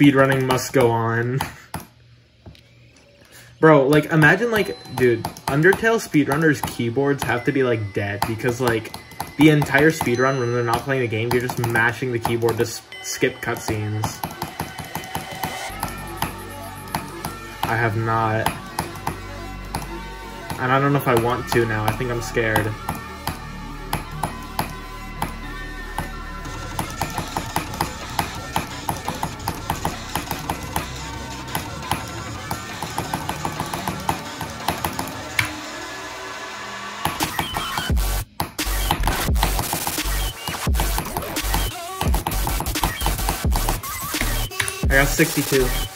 Speedrunning must go on. Bro, like, imagine, like, dude, Undertale speedrunners' keyboards have to be, like, dead, because, like, the entire speedrun, when they're not playing the game, you're just mashing the keyboard to skip cutscenes. I have not. And I don't know if I want to now, I think I'm scared. I got 62.